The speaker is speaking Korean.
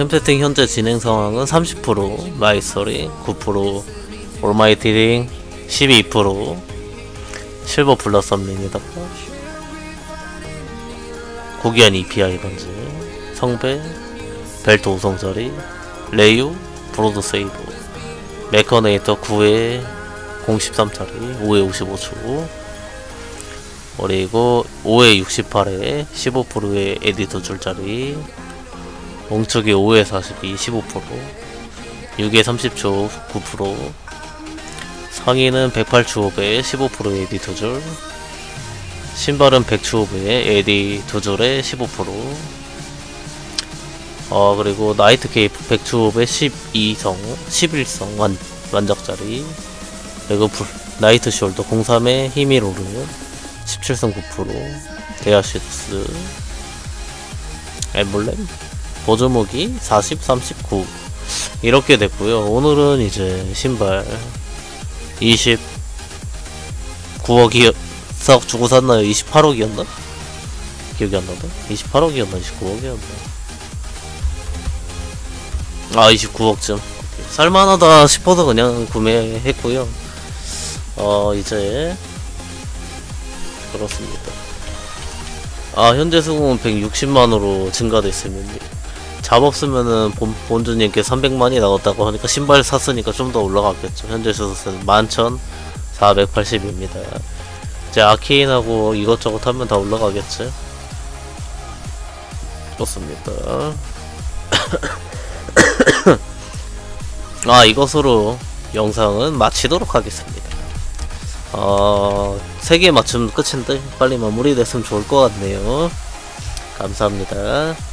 템 세팅 현재 진행 상황은 30% 마이스터리 9% 올마이티링 12% 실버 블러썸링에다가 고귀한 EPI 반지 성배 벨트 5성짜리 레이유 브로드 세이브 메커네이터 9회 013짜리 5회 55초 그리고 5회 68회 15%의 에디터 줄짜리 멍청이 5회 42 15% 6회 30초 9% 상의는 108초업에 15%의 에디터 줄 신발은 100초업에 에디터 줄에 15%어 그리고 나이트 케이프 100초업에 12성 11성 완, 완작짜리 그리고 불, 나이트 숄더 03에 히미 로르 17성 9% 데아시드스 엠블렘 보조무기 40, 39 이렇게 됐고요. 오늘은 이제 신발 29억이 싹 주고 샀나요? 28억이었나? 기억이 안 나다 28억이었나? 29억이었나? 아 29억쯤. 살만하다 싶어서 그냥 구매했고요. 어 이제 그렇습니다. 아 현재 수급은 160만으로 증가됐습니다 잡 없으면은 본, 본주님께 300만이 나왔다고 하니까 신발 샀으니까 좀 더 올라갔겠죠. 현재 수수는 11,480입니다. 이제 아케인하고 이것저것 하면 다 올라가겠죠 좋습니다. 아 이것으로 영상은 마치도록 하겠습니다. 어... 3개 맞추면 끝인데 빨리 마무리됐으면 좋을 것 같네요. 감사합니다